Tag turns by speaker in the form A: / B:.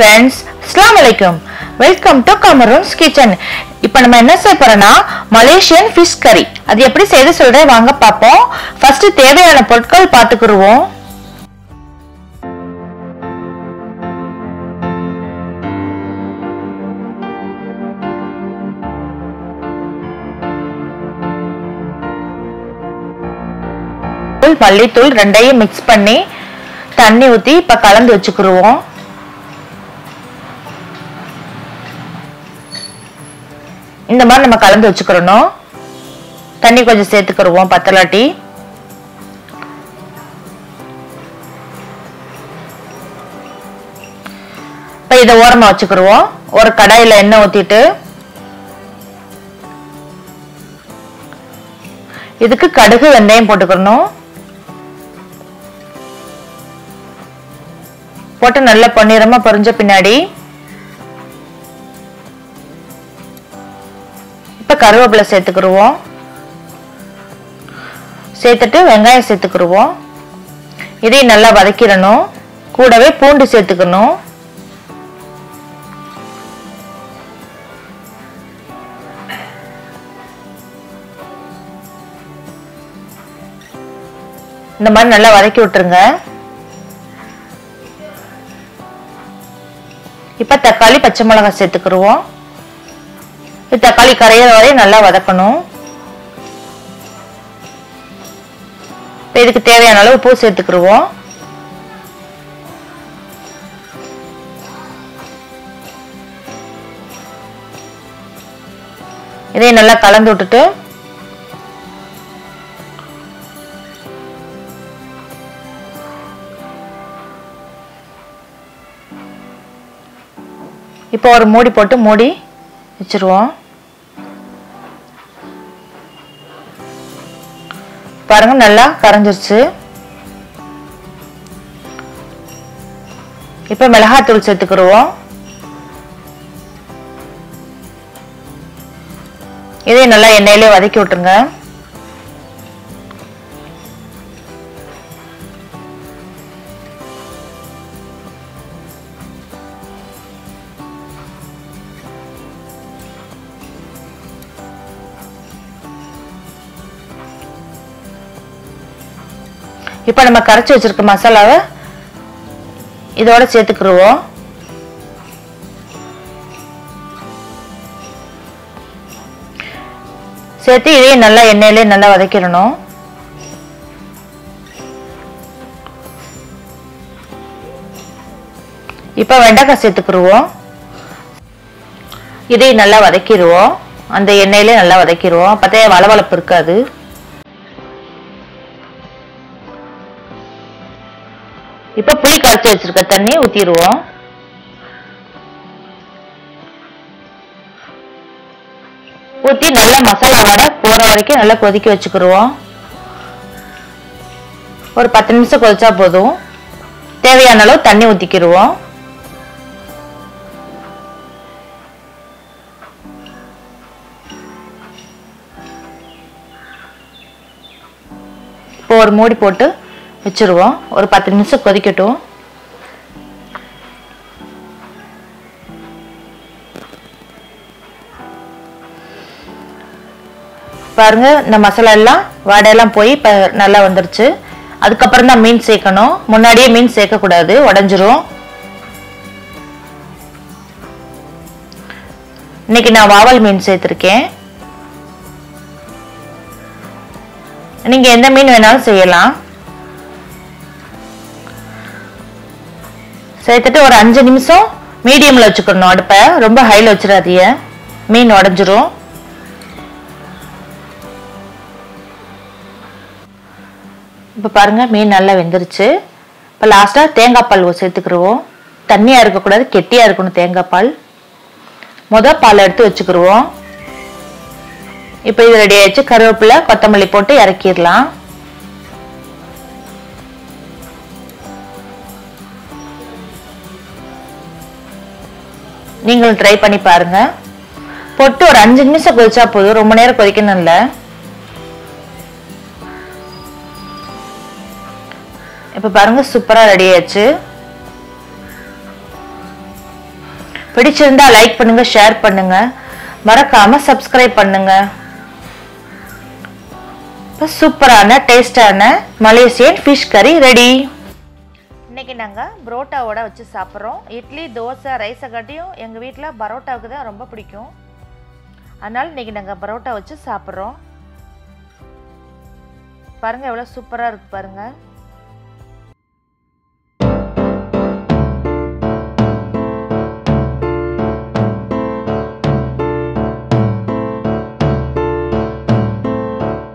A: Friends அஸ்லாம் வலைக்கம் welcome to கமரூன்ஸ் kitchen இப்போ நம்ம என்ன செய்ய போறோம்னா மலேசியன் ஃபிஷ் கறி அது எப்படி செய்து சொல்றேன் வாங்க பார்ப்போம். ஃபர்ஸ்ட் தேவையான பொருட்கள் பார்த்துக்குருவோம் மல்லித்தூள் ரெண்டையும் மிக்ஸ் பண்ணி தண்ணி ஊற்றி இப்போ கலந்து வச்சுக்கிருவோம் இந்த மாதிரி நம்ம கலந்து வச்சுக்கிறணும் தண்ணி கொஞ்சம் சேர்த்துக்கிருவோம் பத்தலாட்டி. இப்போ இதை ஓரமாக வச்சுக்கிடுவோம் ஒரு கடாயில் எண்ணெய் ஊற்றிட்டு இதுக்கு கடுகு வெந்தயம் போட்டுக்கணும் போட்டு நல்லா பொன்னிறமா பொரிஞ்ச பின்னாடி இப்போ கருவேப்பிலை சேர்த்துக்கிருவோம். சேர்த்துட்டு வெங்காயம் சேர்த்துக்கிருவோம். இதையும் நல்லா வதக்கிடணும். கூடவே பூண்டு சேர்த்துக்கணும். இந்த மாதிரி நல்லா வதக்கி விட்டுருங்க. இப்போ தக்காளி பச்சை மிளகாய் சேர்த்துக்கிருவோம். தக்காளி கரையிற வரையும் நல்லா வதக்கணும். இதுக்கு தேவையான அளவு பூ சேர்த்துக்கிடுவோம் இதையும் நல்லா கலந்து விட்டுட்டு இப்போ ஒரு மூடி போட்டு மூடி வச்சிருவோம். பாருங்க நல்லா கரைஞ்சிருச்சு. இப்போ மிளகாத்தூள் சேர்த்துக்கிடுவோம். இதையும் நல்லா எண்ணெயிலே வதக்கி விட்டுருங்க. இப்போ நம்ம கரைச்சி வச்சிருக்க மசாலாவை இதோட சேர்த்துக்கிடுவோம் சேர்த்து இதையும் நல்லா எண்ணெயிலே நல்லா வதக்கிடணும். இப்போ வெண்டைக்காய் சேர்த்துக்கிடுவோம் இதையும் நல்லா வதக்கிடுவோம் அந்த எண்ணெயிலே நல்லா வதக்கிடுவோம் பார்த்தா வளவளப்பு இருக்காது. இப்ப புளி கரைச்சி வச்சிருக்க தண்ணி ஊத்திடுவோம். ஊத்தி நல்லா மசாலாவோட போற வரைக்கும் நல்லா கொதிக்க வச்சுக்கிடுவோம் ஒரு பத்து நிமிஷம் கொதிச்சா போதும். தேவையான அளவு தண்ணி ஊத்திக்கிருவோம். இப்போ ஒரு மூடி போட்டு வச்சிருவோம். ஒரு பத்து நிமிஷம் கொதிக்கட்டும். பாருங்க இந்த மசாலா எல்லாம் வாடையெல்லாம் போய் இப்போ நல்லா வந்துருச்சு. அதுக்கப்புறம் தான் மீன் சேர்க்கணும். முன்னாடியே மீன் சேர்க்கக்கூடாது. உடஞ்சிரும். இன்னைக்கு நான் வாவல் மீன் சேர்த்துருக்கேன். நீங்கள் எந்த மீன் வேணாலும் செய்யலாம். சேர்த்துட்டு ஒரு அஞ்சு நிமிஷம் மீடியமில் வச்சுக்கணும். அடுப்பை ரொம்ப ஹையில் வச்சிடாதீங்க. மீன் உடஞ்சிரும். இப்போ பாருங்கள் மீன் நல்லா வெந்துருச்சு. இப்போ லாஸ்ட்டாக தேங்காய் பால் சேர்த்துக்கிருவோம். தண்ணியாக இருக்கக்கூடாது கெட்டியாக இருக்கணும் தேங்காய் பால். மொதல் பால் எடுத்து வச்சுக்கிடுவோம் இப்போ இது ரெடி ஆயிடுச்சு. கருவேப்பிலை கொத்தமல்லி போட்டு இறக்கிடலாம். நீங்களும் ட்ரை பண்ணி பாருங்க. பொட்டு ஒரு அஞ்சு நிமிஷம் கொதிச்சா போதும். ரொம்ப நேரம் கொதிக்கணும் இல்லை இப்போ பாருங்க சூப்பராக ரெடி ஆயிடுச்சு. பிடிச்சிருந்தா லைக் பண்ணுங்க ஷேர் பண்ணுங்க. மறக்காம சப்ஸ்கிரைப் பண்ணுங்க. இப்போ சூப்பரான டேஸ்டான மலேசியன் ஃபிஷ் கறி ரெடி இன்றைக்கி நாங்கள் புரோட்டாவோட வச்சு சாப்பிட்றோம். இட்லி தோசை ரைஸை காட்டியும் எங்கள் வீட்டில் பரோட்டாவுக்கு தான் ரொம்ப பிடிக்கும். அதனால் இன்னைக்கு நாங்கள் பரோட்டா வச்சு சாப்பிட்றோம். பாருங்கள் எவ்வளோ சூப்பராக இருக்குது பாருங்கள்